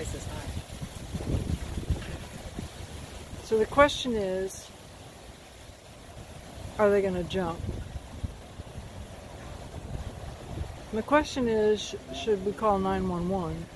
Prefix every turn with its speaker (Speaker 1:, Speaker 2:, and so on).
Speaker 1: twice as high.
Speaker 2: So the question is, are they going to jump? And the question is, should we call 911?